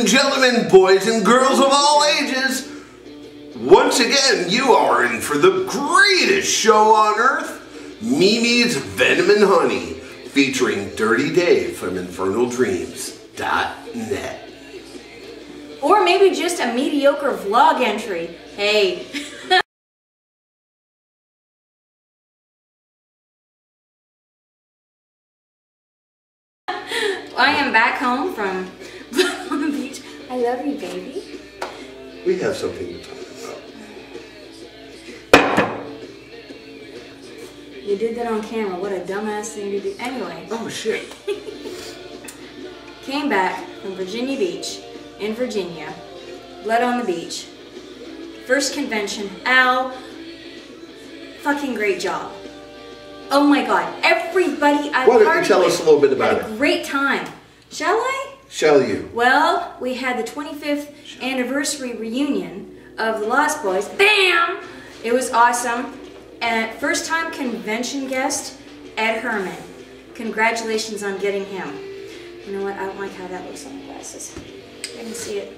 and gentlemen, boys and girls of all ages. Once again, you are in for the greatest show on earth, Mimi's Venom and Honey, featuring Dirty Dave from InfernalDreams.net. Or maybe just a mediocre vlog entry. Hey. I am back home from have something to talk about. You did that on camera. What a dumbass thing to do. Anyway, Oh shit. came back from Virginia Beach in Virginia. Blood on the beach. First convention. Al, fucking great job. Oh my god. Everybody I Why don't you tell with us a little bit about had a it? great time. Shall I? Shall you? Well, we had the 25th anniversary reunion of the Lost Boys. Bam! It was awesome. And first time convention guest, Ed Herrmann. Congratulations on getting him. You know what? I don't like how that looks on my glasses. I can see it.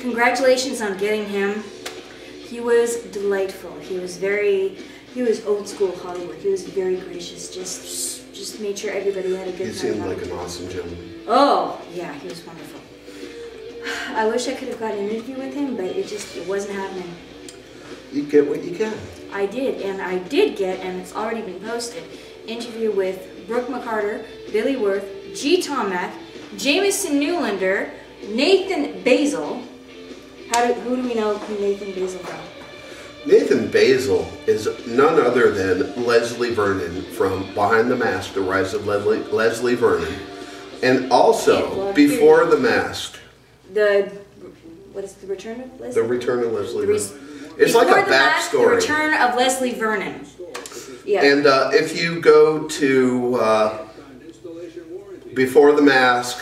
Congratulations on getting him. He was delightful. He was very, he was old school Hollywood. He was very gracious. Just, just made sure everybody had a good You time. seemed like an awesome gentleman. Oh, yeah, he was wonderful. I wish I could have got an interview with him, but it just it wasn't happening. You get what you get. I did, and I did get, and it's already been posted, interview with Brooke McCarter, Billy Wirth, G. Tomac, Jamison Newlander, Nathan Baesel. How do, who do we know Nathan Baesel from? Nathan Baesel is none other than Leslie Vernon from Behind the Mask, The Rise of Leslie, Leslie Vernon. And also, Before the Mask, The, what is the return of Leslie? The Return of Leslie Vernon. It's like a the Mask, The return of Leslie Vernon. Yeah. And uh, if you go to uh, Before the Mask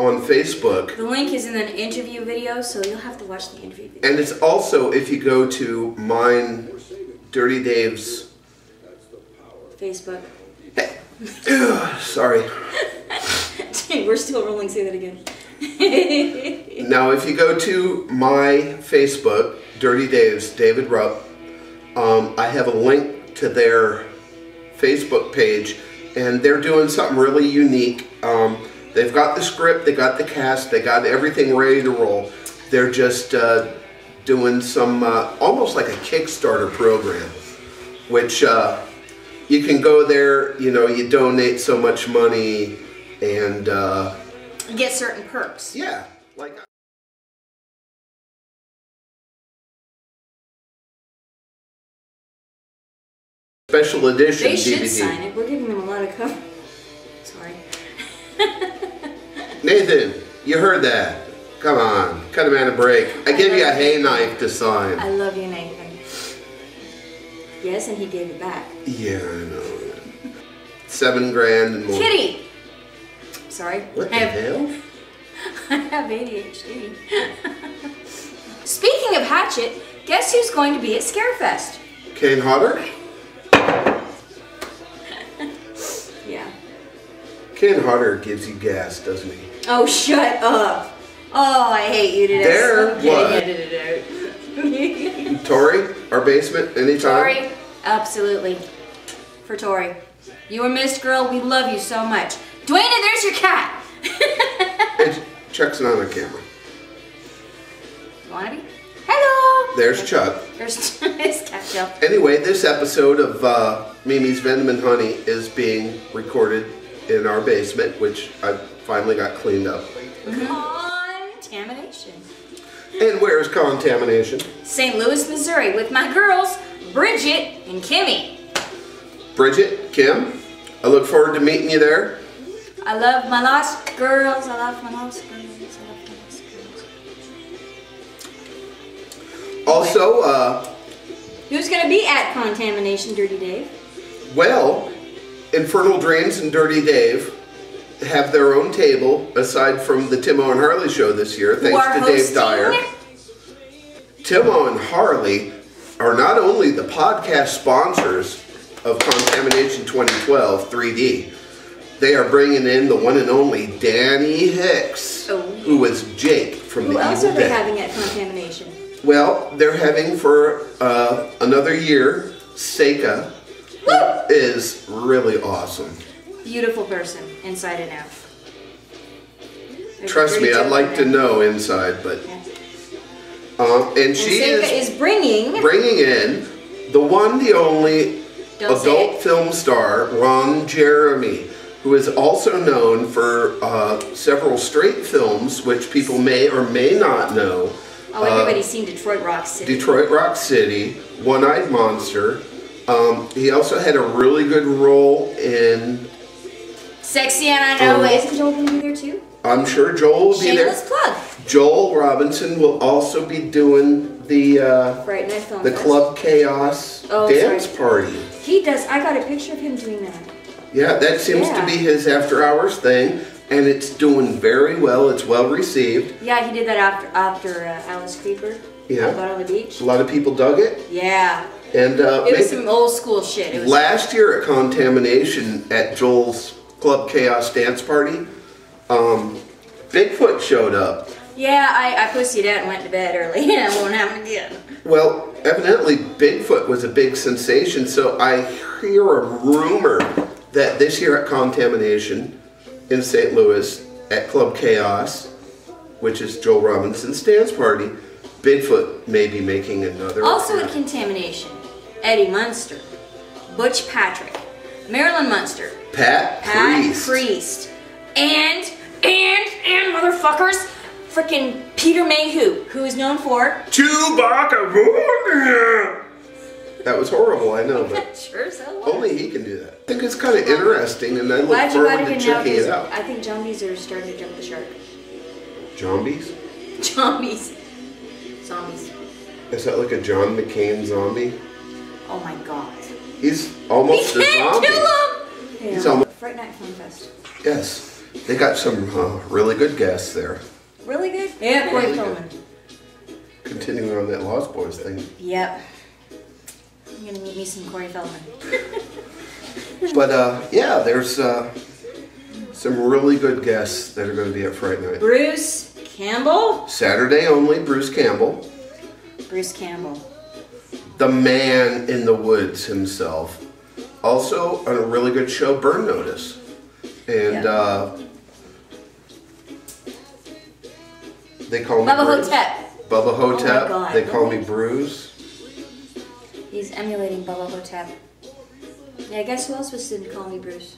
on Facebook, The link is in the interview video, so you'll have to watch the interview video. and it's also if you go to mine, Dirty Dave's. Facebook. Sorry. We're still rolling, say that again. Now, if you go to my Facebook, Dirty Dave's, David Rupp, um, I have a link to their Facebook page, and they're doing something really unique. Um, they've got the script, they got the cast, they got everything ready to roll. They're just uh, doing some uh, almost like a Kickstarter program, which uh, you can go there. You know, you donate so much money, and uh, get certain perks. yeah, like. Special edition They should DVD. sign it. We're giving them a lot of cover. Sorry. Nathan, you heard that. Come on, cut a man a break. I give you a hay knife to sign. I love you, Nathan. Yes, and he gave it back. Yeah, I know. Seven grand and more. Kitty! Sorry. What the I have, hell? I have ADHD. Speaking of Hatchet, guess who's going to be at Scarefest? Kane Hodder? Yeah. Kane Hodder gives you gas, doesn't he? Oh, shut up. Oh, I hate you today. There, Okay, what? edit it out. Tori, our basement, anytime. Tori, absolutely. For Tori. You were missed, girl. We love you so much. Dwayne, there's your cat. Chuck's not on camera. you wanna be? Hello. There's Chuck. There's his cat Joe. Anyway, this episode of uh, Mimi's Venom and Honey is being recorded in our basement, which I finally got cleaned up. Contamination. And where's contamination? St. Louis, Missouri, with my girls, Bridget and Kimmy. Bridget, Kim, I look forward to meeting you there. I love my lost girls. I love my lost girls. I love my lost girls. Also, uh, Who's gonna be at Contamination, Dirty Dave? well, Infernal Dreams and Dirty Dave have their own table aside from the Timo and Harley show this year, thanks to Dave? Dyer. Timo and Harley are not only the podcast sponsors of Contamination 2012 3D, they are bringing in the one and only Danny Hicks, Oh, who was Jake from Who the else Evil are they Dead. having at Contamination? Well, they're having for uh, another year. Seika Woo! is really awesome. Beautiful person, inside and out. There's Trust me, I'd like to know inside, but Yeah. um, and And she is is bringing. bringing in the one, the only Don't adult film star, Ron Jeremy, who is also known for uh, several straight films, which people may or may not know. Oh, everybody's seen Detroit Rock City. Detroit Rock City, One Eyed Monster. Um, he also had a really good role in. Sexy and I know. Um, Isn't Joel going to be there too? I'm sure Joel will be Shameless there. plug. Joel Robinson will also be doing the uh, Fright Night Film the Club Chaos Oh, dance sorry. party. He does. I got a picture of him doing that. Yeah, that seems Yeah. to be his after hours thing, and it's doing very well. It's well received. Yeah, he did that after after uh, Alice Creeper. Yeah. Out on the beach. A lot of people dug it, Yeah. and uh, It was maybe some old school shit. It was. last year at Contamination at Joel's Club Chaos dance party, um, Bigfoot showed up. yeah, I, I pussied out and went to bed early, and it won't happen again. Well, evidently Bigfoot was a big sensation, so I hear a rumor that this year at Contamination in St. Louis at Club Chaos, which is Joel Robinson's dance party, Bigfoot may be making another. Also at. Contamination, Eddie Munster, Butch Patrick, Marilyn Munster, Pat, Pat Priest. Priest, and and and motherfuckers, freaking Peter Mayhew, who is known for. Chewbacca. Voodoo. That was horrible, I know, but sure, so. only he can do that. I think it's kind of interesting, and I look Glad you got forward it to in checking because it out. I think zombies are starting to jump the shark. Zombies? Zombies. Zombies. Is that like a John McCain zombie? Oh my god. He's We almost a can't zombie. kill him! He's Yeah. almost- Fright Night Film Fest. Yes, they got some uh, really good guests there. Really good? Yeah, Corey Really good. Feldman. Continuing on that Lost Boys thing, Yep. I'm gonna meet me some Corey Feldman. but uh, yeah, there's uh, some really good guests that are going to be at Fright Night. Bruce Campbell? Saturday only, Bruce Campbell, Bruce Campbell. the man in the woods himself. Also, on a really good show, Burn Notice, and Yeah. uh, they call me Bubba Bruce. Hotep. Bubba Ho-Tep. God, they call me Bruce. He's emulating Bubba Ho-Tep. Yeah, guess who else was in Call Me Bruce?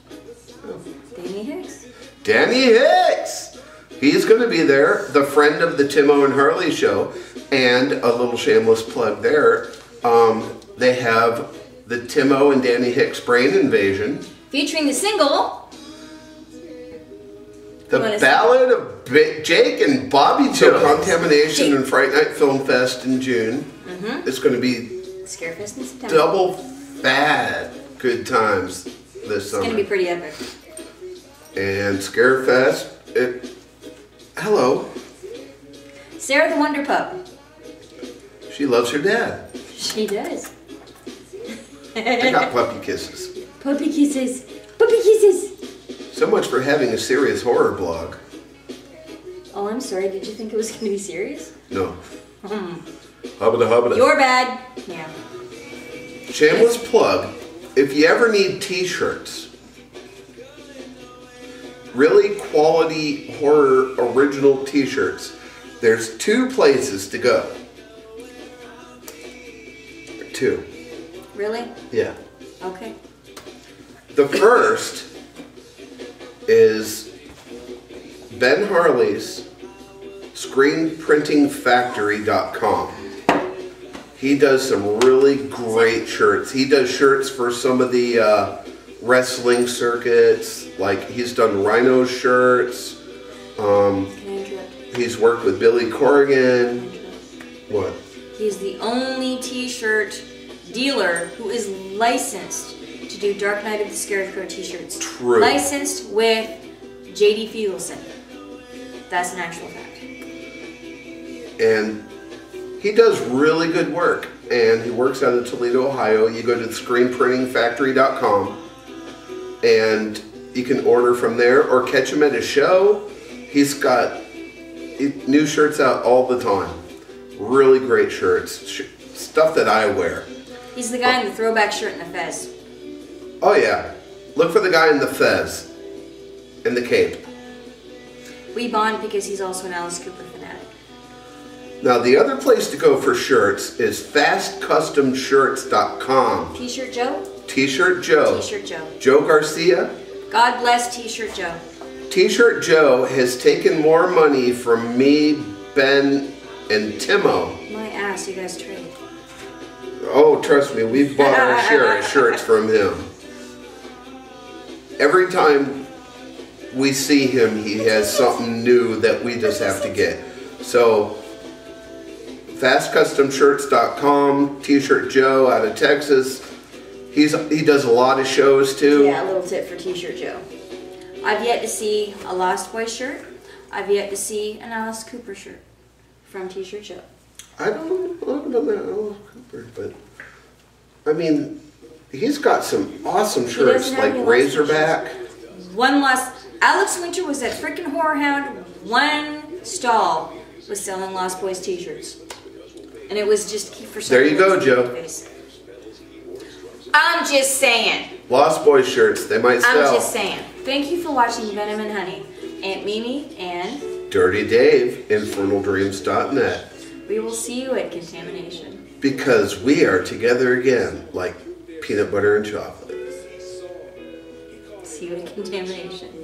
Danny Hicks. Danny Hicks. He's going to be there, the friend of the Timo and Harley show, and a little shameless plug there. Um, they have the Timo and Danny Hicks Brain Invasion, Featuring the single. the What is Ballad of B- Jake and Bobby Joe Contamination Jake. and Fright Night Film Fest in June. Mm-hmm. It's going to be Scarefest in September. double fat good times this It's summer. gonna be pretty epic. and Scarefest. It, hello, Sarah the Wonder Pup. she loves her dad. She does. I got puppy kisses. Puppy kisses. Puppy kisses. So much for having a serious horror blog. Oh, I'm sorry. Did you think it was gonna be serious? No. Hmm. Hubbada hubbada. You're bad. Yeah. Shameless plug. If you ever need t-shirts, really quality horror original t-shirts, there's two places to go. Two. Really? Yeah. Okay. The first is Ben Harley's screenprintingfactory.com. He does some really great shirts. He does shirts for some of the uh, wrestling circuits, like he's done Rhino shirts. Um, Can I interrupt? he's worked with Billy Corgan. What? He's the only T-shirt dealer who is licensed to do Dark Night of the Scarecrow T-shirts. True. Licensed with J.D. Feigelson. That's an actual fact. and he does really good work and he works out of toledo ohio you go to screenprintingfactory.com and you can order from there or catch him at a show he's got new shirts out all the time. Really great shirts, sh- stuff that I wear. He's the guy in the throwback shirt and the fez. Oh yeah, look for the guy in the fez, in the cape. We bond because he's also an Alice Cooper. Now the other place to go for shirts is fastcustomshirts.com. T-shirt Joe. T-shirt Joe. T-shirt Joe. Joe Garcia. God bless T-shirt Joe. T-shirt Joe has taken more money from me, Ben, and Timo. My ass, you guys trade. Oh, trust me, we've bought our share of shirts from him. Every time we see him, he has something new that we just have to get. So, fastcustomshirts.com, T-shirt Joe out of Texas. He's he does a lot of shows too. Yeah, a little tip for T-shirt Joe. I've yet to see a Lost Boy shirt. I've yet to see an Alice Cooper shirt from T-shirt Joe. I don't know about that Alice Cooper, but I mean, he's got some awesome shirts like any Lost Boy Razorback. One last. Alex Winter was at frickin' Horror Hound. One stall was selling Lost Boys T-shirts, and it was just keep for some There you go, Joe. I'm just saying. Lost Boys shirts, they might sell. I'm just saying. Thank you for watching Venom and Honey. Aunt Mimi and Dirty Dave, infernaldreams.net. we will see you at Contamination. Because we are together again, like peanut butter and chocolate. See you at Contamination.